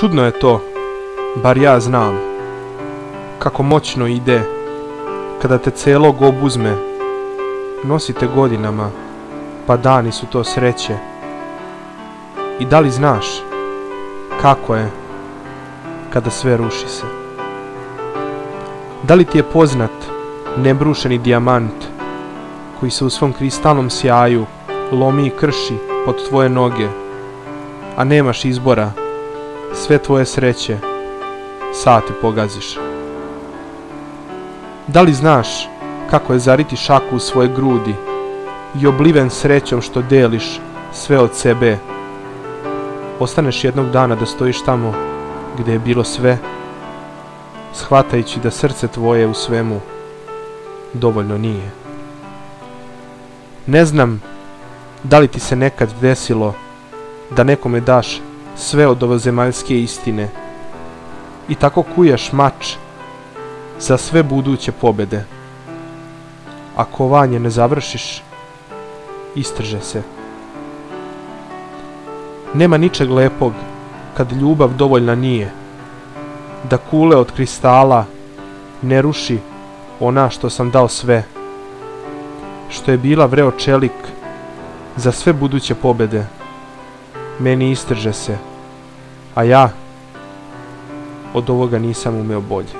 Čudno je to, bar ja znam, kako moćno ide, kada te celog obuzme, nosite godinama, pa dani su to sreće. I da li znaš kako je kada sve ruši se? Da li ti je poznat nebrušeni dijamant koji se u svom kristalnom sjaju lomi i krši pod tvoje noge, a nemaš izbora, sve tvoje sreće, sati pogaziš. Da li znaš kako je zariti šaku u svoje grudi i obliven srećom što deliš sve od sebe, ostaneš jednog dana da stojiš tamo gdje je bilo sve, shvatajući da srce tvoje u svemu dovoljno nije. Ne znam da li ti se nekad desilo da nekome daš sve od ovozemaljske istine i tako kujaš mač za sve buduće pobede. Ako ovanje ne završiš, istrže se. Nema ničeg lepog kad ljubav dovoljna nije, da kule od kristala ne ruši ona što sam dao sve, što je bila vreo čelik za sve buduće pobede. Meni istrže se, a ja od ovoga nisam umeo bolje.